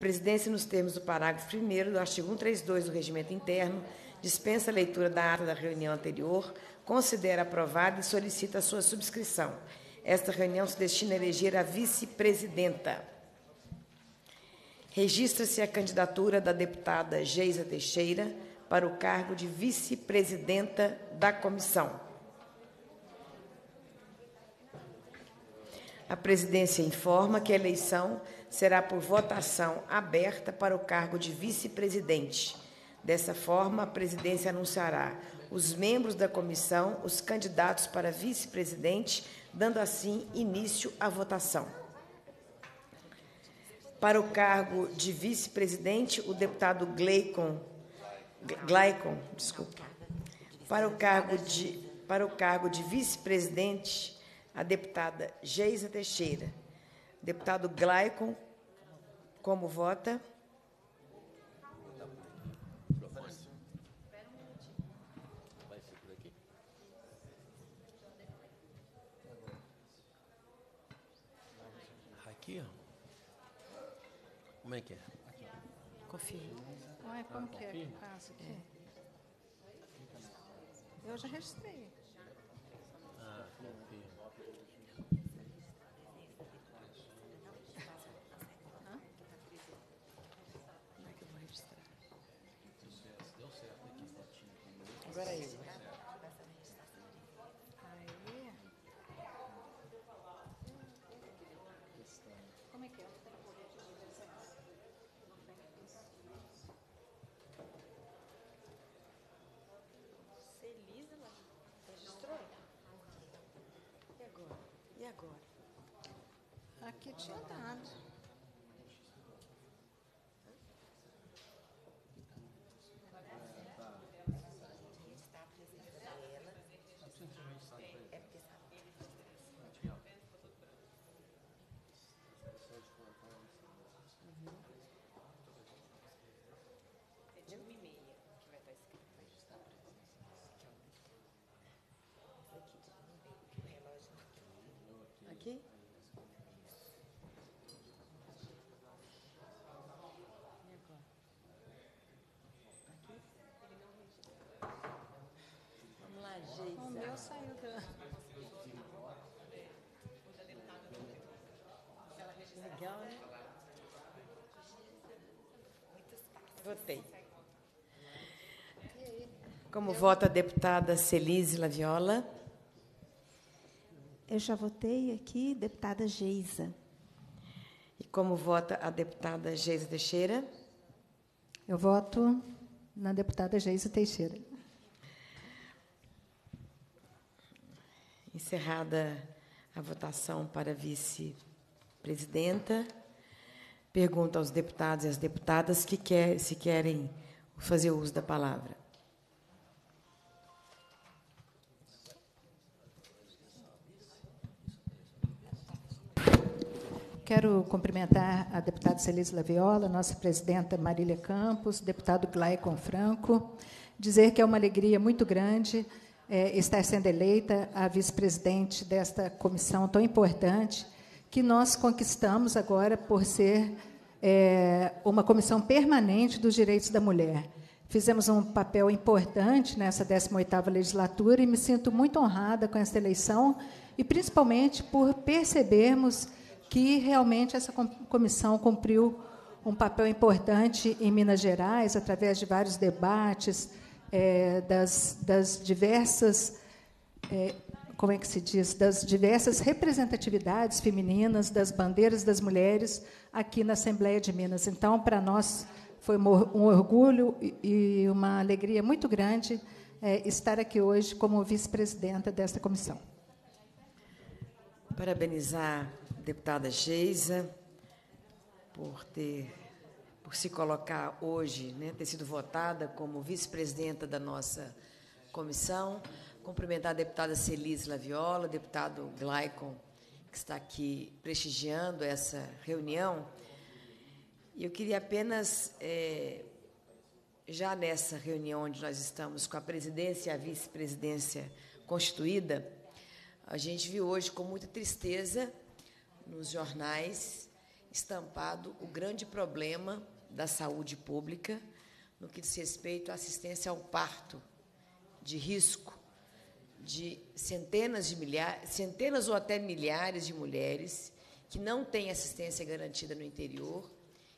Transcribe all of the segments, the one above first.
Presidência, nos termos do parágrafo 1 do artigo 132 do Regimento Interno, dispensa a leitura da ata da reunião anterior, considera aprovada e solicita a sua subscrição. Esta reunião se destina a eleger a vice-presidenta. Registra-se a candidatura da deputada Geisa Teixeira para o cargo de vice-presidenta da comissão. A presidência informa que a eleição será por votação aberta para o cargo de vice-presidente. Dessa forma, a presidência anunciará os membros da comissão, os candidatos para vice-presidente, dando assim início à votação. Para o cargo de vice-presidente, o deputado Gleicon, Gleicon, desculpa. Para o cargo de para o cargo de vice-presidente, a deputada Geisa Teixeira. Deputado Glaicon, como vota? Aqui, ó. Como é que é? Confia. Ué, como que é que passa aqui? Eu já registrei. Ah, confio. Como é que eu vou registrar? É ele. Aí. Como é que é? Não tem poder de licença. Celisa lá. Registrou? E agora? E agora? Aqui tinha dado. De uma e meia que vai estar escrito. Vai registrar a presença. Aqui, o relógio. Aqui? Vamos lá, Geisa. O meu saiu da. Legal, né? Votei. Como vota a deputada Celise Laviola? Eu já votei aqui, deputada Geisa. E como vota a deputada Geisa Teixeira? Eu voto na deputada Geisa Teixeira. Encerrada a votação para vice-presidenta, pergunto aos deputados e às deputadas que quer, se querem fazer uso da palavra. Quero cumprimentar a deputada Celise Laviola, nossa presidenta Marília Campos, deputado Glaicon Franco, dizer que é uma alegria muito grande eh, estar sendo eleita a vice-presidente desta comissão tão importante, que nós conquistamos agora por ser eh, uma comissão permanente dos direitos da mulher. Fizemos um papel importante nessa 18ª legislatura e me sinto muito honrada com esta eleição e principalmente por percebermos que realmente essa com- comissão cumpriu um papel importante em Minas Gerais, através de vários debates, eh, das, das diversas, eh, como é que se diz, das diversas representatividades femininas, das bandeiras das mulheres aqui na Assembleia de Minas. Então, para nós foi um or- orgulho e uma alegria muito grande eh, estar aqui hoje como vice-presidenta desta comissão. Parabenizar deputada Geisa por ter por se colocar hoje, né, ter sido votada como vice-presidenta da nossa comissão. Cumprimentar a deputada Celise Laviola, deputado Glaicon, que está aqui prestigiando essa reunião. E eu queria apenas, eh, já nessa reunião onde nós estamos com a presidência e a vice-presidência constituída, a gente viu hoje com muita tristeza nos jornais estampado o grande problema da saúde pública no que diz respeito à assistência ao parto de risco de centenas de milhares, centenas ou até milhares de mulheres que não têm assistência garantida no interior,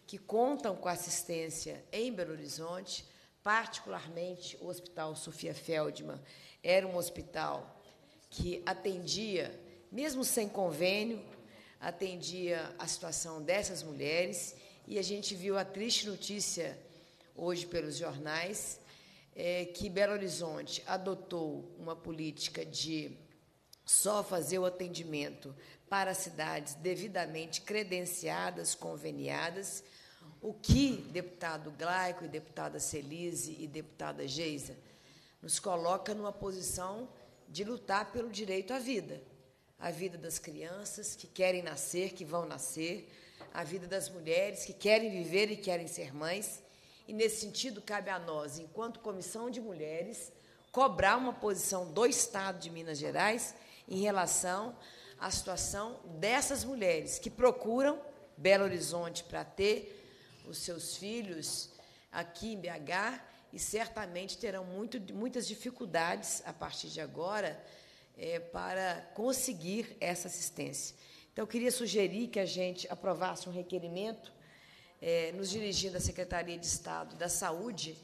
que contam com assistência em Belo Horizonte, particularmente o Hospital Sofia Feldman era um hospital que atendia, mesmo sem convênio, atendia a situação dessas mulheres, e a gente viu a triste notícia hoje pelos jornais é, que Belo Horizonte adotou uma política de só fazer o atendimento para cidades devidamente credenciadas, conveniadas, o que deputado Glaico e deputada Celise e deputada Geisa nos coloca numa posição de lutar pelo direito à vida, a vida das crianças que querem nascer, que vão nascer, a vida das mulheres que querem viver e querem ser mães. E, nesse sentido, cabe a nós, enquanto Comissão de Mulheres, cobrar uma posição do Estado de Minas Gerais em relação à situação dessas mulheres que procuram Belo Horizonte para ter os seus filhos aqui em BH e certamente terão muito, muitas dificuldades a partir de agora é, para conseguir essa assistência. Então, eu queria sugerir que a gente aprovasse um requerimento é, nos dirigindo à Secretaria de Estado da Saúde,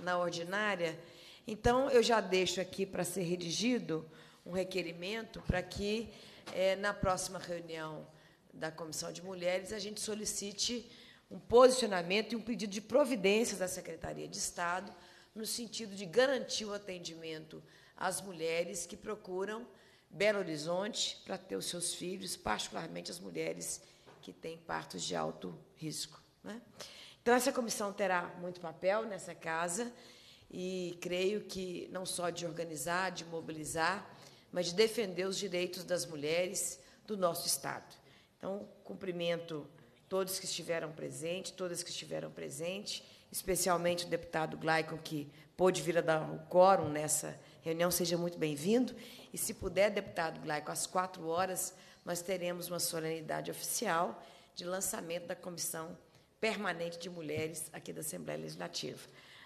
na ordinária. Então, eu já deixo aqui para ser redigido um requerimento para que, é, na próxima reunião da Comissão de Mulheres, a gente solicite um posicionamento e um pedido de providências da Secretaria de Estado no sentido de garantir o atendimento às mulheres que procuram Belo Horizonte para ter os seus filhos, particularmente as mulheres que têm partos de alto risco. Né? Então, essa comissão terá muito papel nessa casa e creio que não só de organizar, de mobilizar, mas de defender os direitos das mulheres do nosso Estado. Então, cumprimento todos que estiveram presentes, todas que estiveram presentes, especialmente o deputado Glaicon, que pôde vir a dar o quórum nessa reunião, seja muito bem-vindo. E, se puder, deputado Glaicon, às quatro horas, nós teremos uma solenidade oficial de lançamento da Comissão Permanente de Mulheres aqui da Assembleia Legislativa.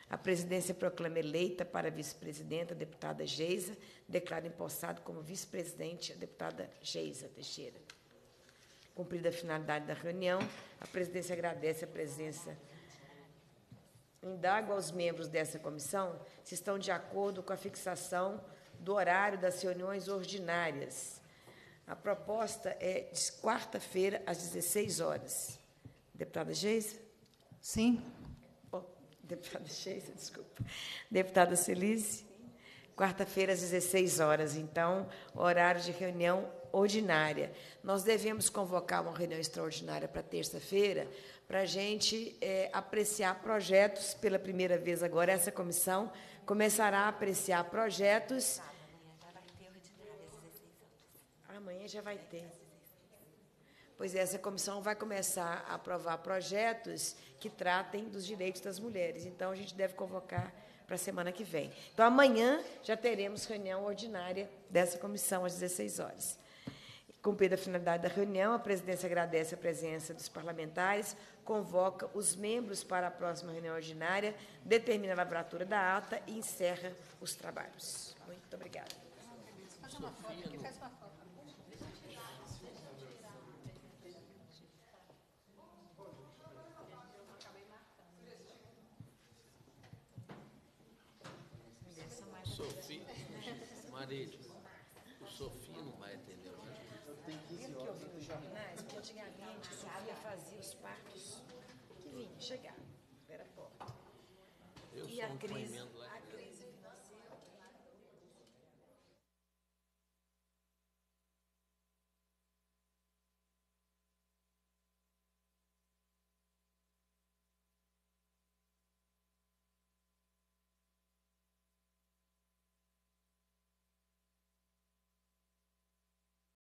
A presidência proclama eleita para vice-presidenta a deputada Geisa, declara empossado como vice-presidente a deputada Geisa Teixeira. Cumprida a finalidade da reunião, a presidência agradece a presença. Indago aos membros dessa comissão se estão de acordo com a fixação do horário das reuniões ordinárias. A proposta é de quarta-feira, às 16 horas. Deputada Geisa? Sim. Oh, deputada Geisa, desculpa. Deputada Celise? Quarta-feira, às 16 horas. Então, horário de reunião ordinária. Nós devemos convocar uma reunião extraordinária para terça-feira para a gente é, apreciar projetos pela primeira vez agora. Essa comissão começará a apreciar projetos. Amanhã já vai ter. Pois é, essa comissão vai começar a aprovar projetos que tratem dos direitos das mulheres. Então, a gente deve convocar para a semana que vem. Então, amanhã já teremos reunião ordinária dessa comissão às 16 horas. Cumprida a finalidade da reunião, a presidência agradece a presença dos parlamentares, convoca os membros para a próxima reunião ordinária, determina a lavratura da ata e encerra os trabalhos. Muito obrigada. Faz uma foto aqui, faz uma foto. Sofia, Marília, o Sofia não vai atender hoje. Pelo que eu vi nos jornais, que antigamente Sofia fazia os partos que vinham, chegavam, era porta. Eu E sou a um crise- depoimento lá